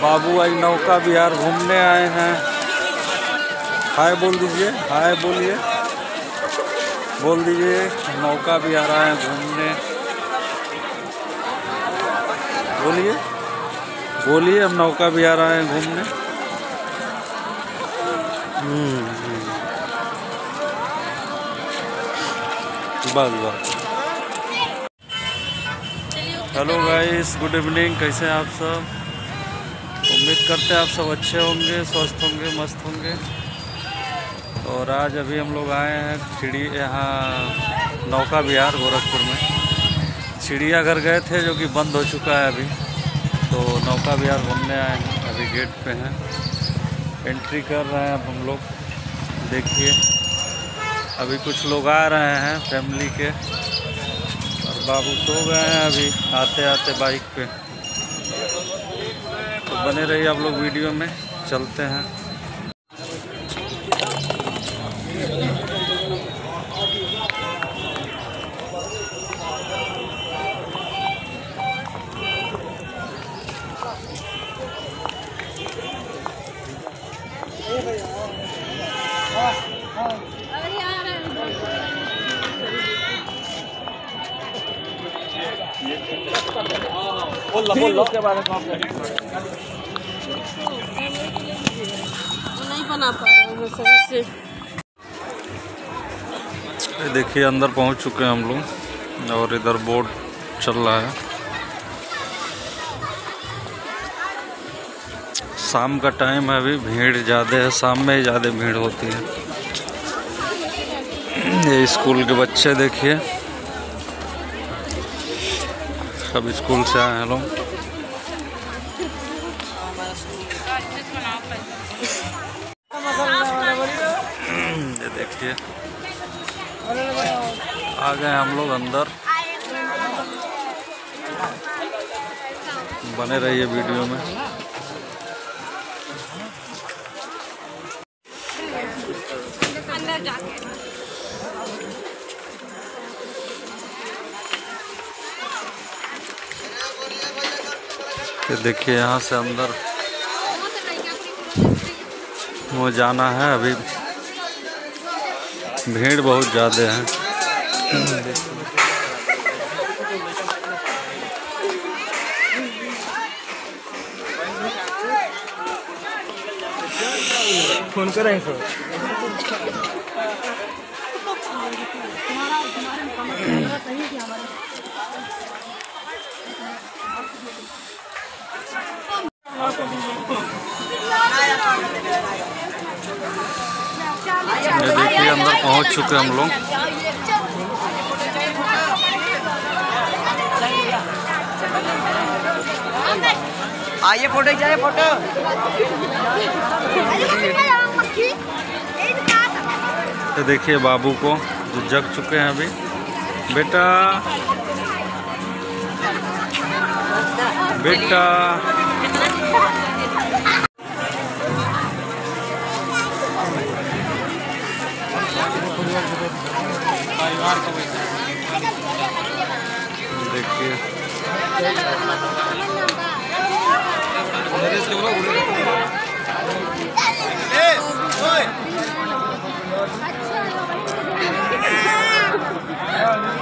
बाबू आज नौका विहार घूमने आए हैं। हाय बोल दीजिए हाय बोलिए। बोल दीजिए नौका विहार आए हैं घूमने। बोलिए। बोलिए हम नौका विहार आए हैं घूमने। हम्म, हम्म। बस बस। हेलो गाइस गुड इवनिंग कैसे हैं आप सब? उम्मीद करते हैं आप सब अच्छे होंगे, स्वस्थ होंगे, मस्त होंगे। और आज अभी हम लोग आए हैं चिड़ी, यहाँ नौका बिहार गोरखपुर में। चिड़ियाघर गए थे जो कि बंद हो चुका है अभी। तो नौका बिहार घूमने आए हैं, अभी गेट पे हैं। एंट्री कर रहे हैं अब हम लोग, देखिए। अभी कुछ लोग आ रहे हैं फैमिली के। और बाबू सो गए हैं अभी आते आते बाइक पे। तो बने रहिए आप लोग वीडियो में चलते हैं। नहीं बना पा रहा हूँ सही से। देखिए, अंदर पहुँच चुके हैं हम लोग और इधर बोर्ड चल रहा है। शाम का टाइम है अभी, भीड़ ज़्यादा है, शाम में ही ज़्यादा भीड़ होती है। ये स्कूल के बच्चे देखिए। सब स्कूल से आए हैं लोग। देखिए आ गए हम लोग अंदर। बने रहिए वीडियो में। ये देखिए यहाँ से अंदर। वो जाना है अभी। भीड़ बहुत ज़्यादा है। फ़ोन करें सर। ये देखिए अंदर पहुँच चुके हम लोग। आइए फ़ोटो चाहिए फ़ोटो ये देखिए बाबू को जो जग चुके हैं अभी। बेटा बेटा। देखिए अच्छा। हाँ।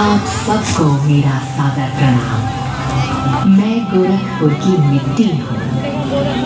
आप सबको मेरा सादर प्रणाम। मैं गोरखपुर की मिट्टी हूँ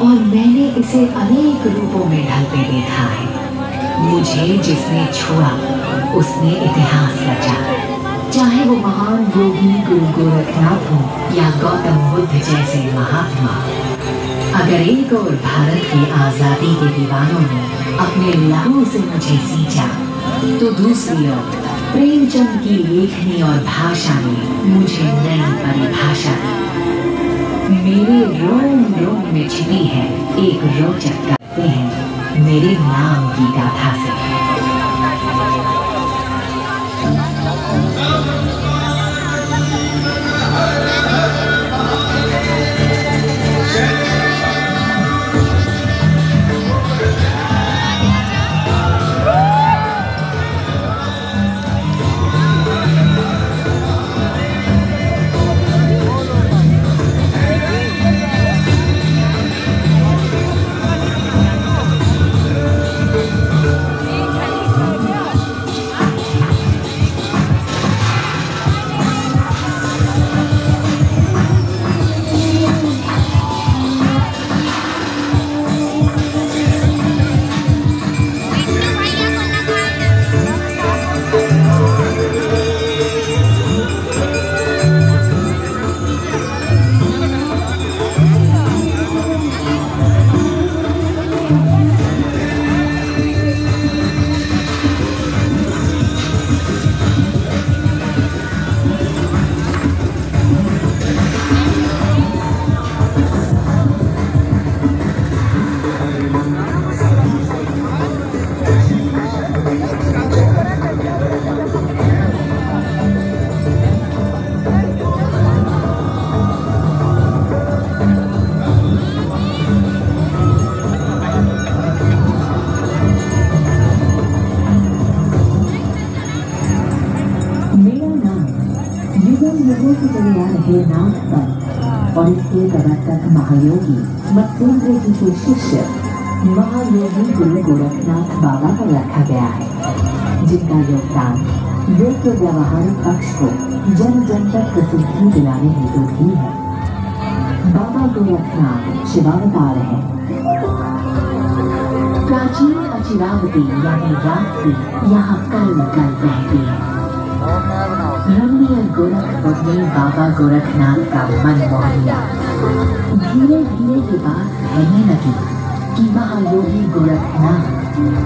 और मैंने इसे अनेक रूपों में ढलते देखा है। मुझे जिसने छुआ, उसने इतिहास रचा। चाहे वो महान योगी गुरु गोरखनाथ हो या गौतम बुद्ध जैसे महात्मा। अगर एक और भारत की आज़ादी के दीवानों ने अपने लहू से मुझे सींचा तो दूसरी ओर प्रेमचंद की लेखनी और भाषा ने मुझे नई परिभाषा दी। मेरे रोम रोम में छिपी है एक रोचक करते हैं मेरे नाम की गाथा से। रहे नाथ पर और इसके प्रवर्तक महायोगी मत्स्येंद्र जी के शिष्य महायोगी गुरु गोरखनाथ बाबा पर रखा गया है जिनका योगदान व्यक्त व्यवहारिक पक्ष को जन जन तक प्रसिद्धि दिलाने हेतु भी है बाबा गोरखनाथ शिवावतार है प्राचीन अचिरावती यानी रात भी यहाँ कल कल बहती है रमणीय गोरखपुर में बाबा गोरखनाथ का मन मोह लिया धीरे धीरे ये बात फैलने लगी कि महायोगी गोरखनाथ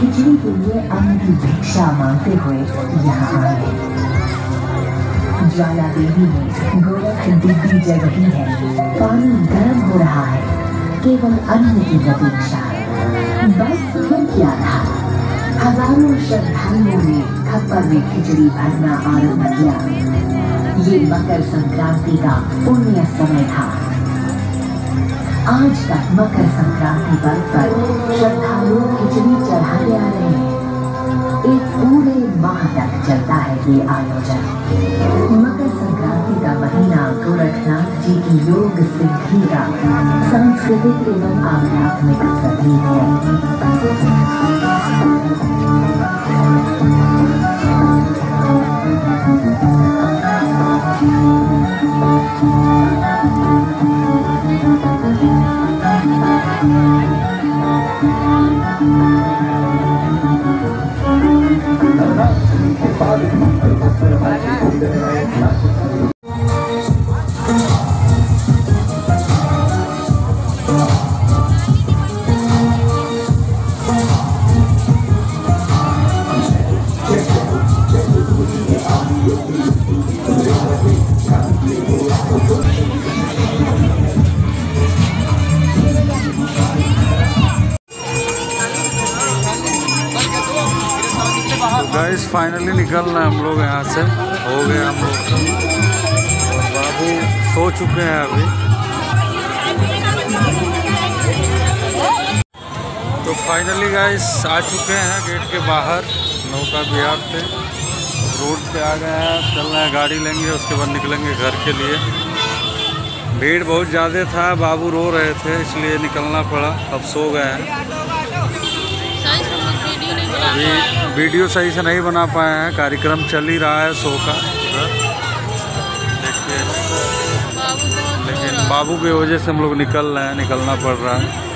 खिचड़ी के लिए अन्न की भिक्षा मांगते हुए यहाँ आए ज्वाला देवी में गोरख डिब्बी जग रही है पानी गर्म हो रहा है केवल अन्न की प्रतीक्षा है बस क्या था हज़ारों श्रद्धालुओं ने खप्पर में खिचड़ी भरना आरंभ किया। ये मकर संक्रांति का पुण्य समय था। आज तक मकर संक्रांति पर्व पर श्रद्धालु खिचड़ी चढ़ाते आ रहे हैं। एक पूरे माह तक चलता है ये आयोजन। ที่รู้กับสิ่งที่รัก Sanskritic เป็นลมอาบน้ำในกับประเทศไทยうん。फाइनली निकल रहे हैं हम लोग यहाँ से। हो गए हम लोग। बाबू सो चुके हैं अभी। तो फाइनली गाइस आ चुके हैं गेट के बाहर, नौका बिहार से। रोड पे आ गए हैं, चल रहे हैं, गाड़ी लेंगे, उसके बाद निकलेंगे घर के लिए। भीड़ बहुत ज़्यादा था, बाबू रो रहे थे, इसलिए निकलना पड़ा। अब सो गए हैं। अभी वीडियो सही से नहीं बना पाए हैं। कार्यक्रम चल ही रहा है शो का। लेकिन बाबू की वजह से हम लोग निकल रहे हैं, निकलना पड़ रहा है।